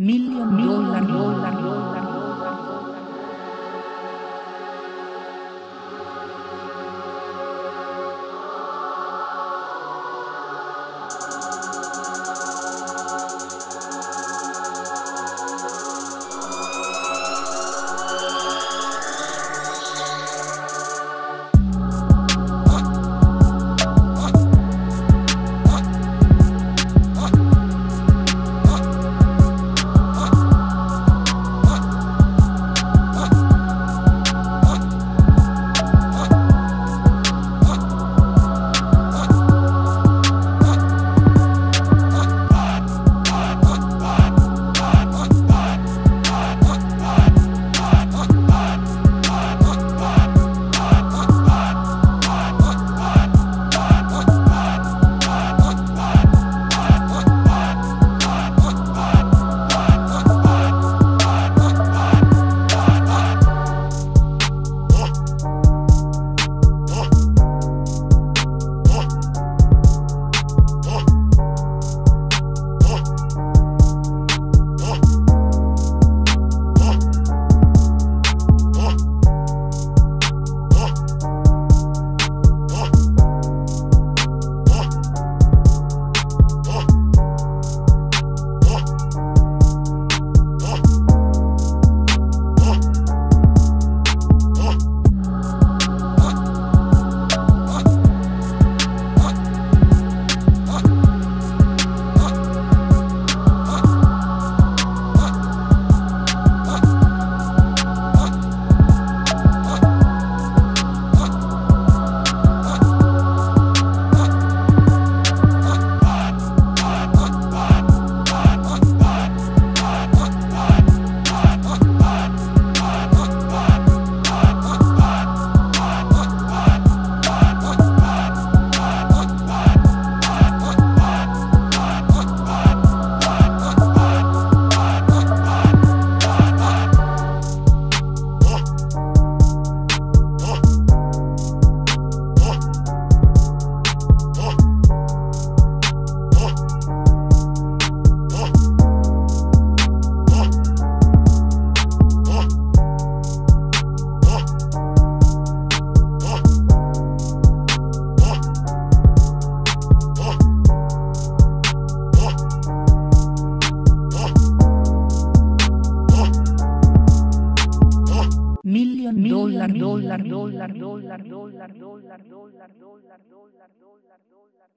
Million dollar dollar dollar dollar. million dollar dollar dollar dollar dollar dollar dollar dollar dollar dollar dollar